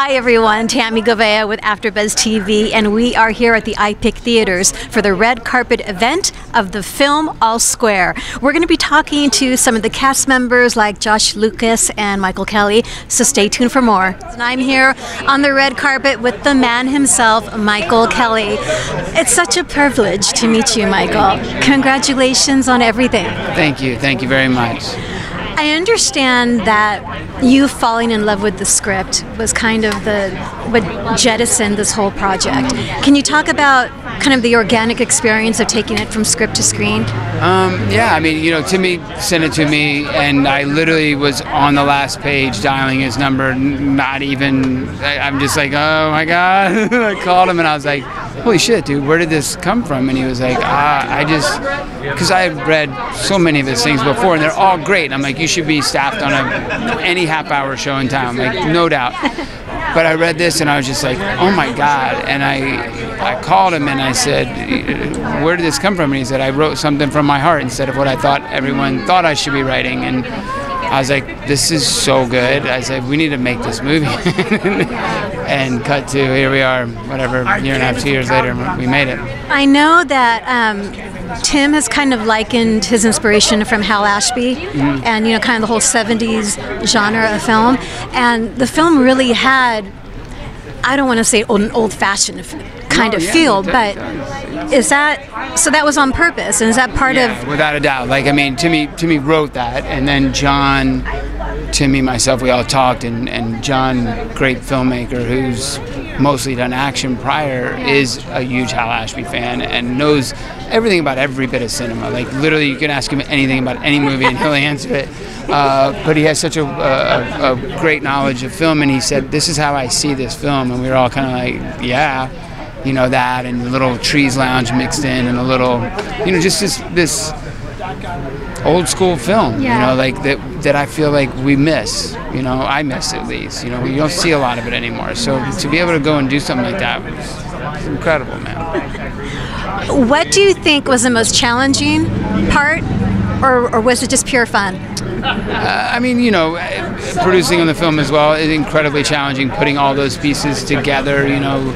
Hi everyone, Tammy Govea with AfterBuzz TV, and we are here at the iPic Theaters for the red carpet event of the film All Square. We're going to be talking to some of the cast members like Josh Lucas and Michael Kelly, so stay tuned for more. And I'm here on the red carpet with the man himself, Michael Kelly. It's such a privilege to meet you, Michael. Congratulations on everything. Thank you, thank you very much. I understand that you falling in love with the script was kind of the what jettisoned this whole project. Can you talk about kind of the organic experience of taking it from script to screen? Um, yeah, I mean, you know, Timmy sent it to me, and I literally was on the last page dialing his number, not even, I, I'm just like, oh my God. I called him and I was like, holy shit, dude, where did this come from? And he was like, ah, I just, because I had read so many of his things before, and they're all great. And I'm like, you should be staffed on a, any half hour show in town, like, no doubt. But I read this and I was just like, oh my God. And I, I called him and I said, where did this come from? And he said, I wrote something from my heart instead of what I thought everyone thought I should be writing. And I was like, this is so good. I said, we need to make this movie. and cut to here we are, whatever, year and a half, two years later, we made it. I know that um, Tim has kind of likened his inspiration from Hal Ashby mm-hmm. and, you know, kind of the whole 70s genre of film. And the film really had, I don't want to say old, old fashioned kind no, of yeah, feel, but is that so? That was on purpose, and is that part yeah, of? Without a doubt. Like I mean, Timmy Timmy wrote that, and then John, Timmy, myself, we all talked, and and John, great filmmaker who's mostly done action prior, is a huge Hal Ashby fan and knows everything about every bit of cinema. Like literally, you can ask him anything about any movie, and he'll answer it. Uh, but he has such a, a, a great knowledge of film, and he said, "This is how I see this film," and we were all kind of like, "Yeah." You know that and the little trees lounge mixed in and a little you know just this this old school film yeah. you know like that that I feel like we miss you know I miss at least you know we don't see a lot of it anymore so to be able to go and do something like that was incredible man what do you think was the most challenging part or, or was it just pure fun uh, I mean, you know, producing on the film as well is incredibly challenging. Putting all those pieces together, you know,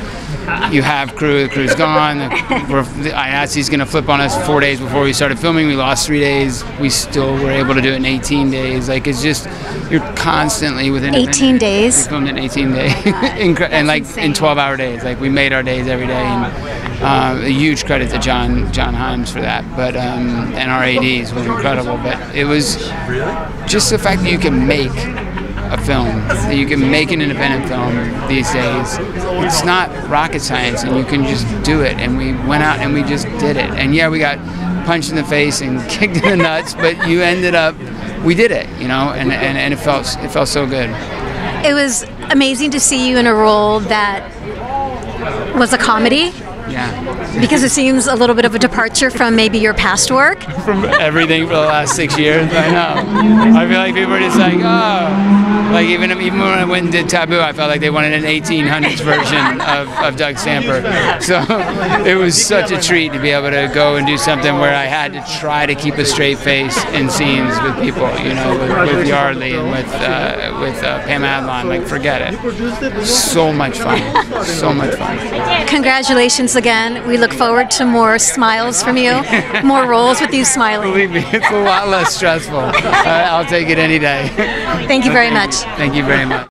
you have crew, the crew's gone. I he's going to flip on us four days before we started filming. We lost three days. We still were able to do it in 18 days. Like it's just you're constantly within 18 days. We filmed in 18 days, and like insane. in 12 hour days. Like we made our days every day. And, uh, a huge credit to John John Hyams for that. But um, and our ads was incredible. But it was just the fact that you can make a film, you can make an independent film these days. It's not rocket science, and you can just do it. And we went out and we just did it. And yeah, we got punched in the face and kicked in the nuts, but you ended up, we did it, you know, and, and, and it felt it felt so good. It was amazing to see you in a role that was a comedy yeah. Because it seems a little bit of a departure from maybe your past work. from everything for the last six years. I know. I feel like people are just like, oh, like even even when I went and did Taboo, I felt like they wanted an 1800s version of, of Doug Stamper. So it was such a treat to be able to go and do something where I had to try to keep a straight face in scenes with people, you know, with, with Yeardley and with uh, with uh, Pam Adlon. Like, forget it. So much fun. So much fun. Congratulations again. We look forward to more smiles from you, more roles with you smiling. Believe me, it's a lot less stressful. I'll take it any day. Thank you very much. Thank you very much.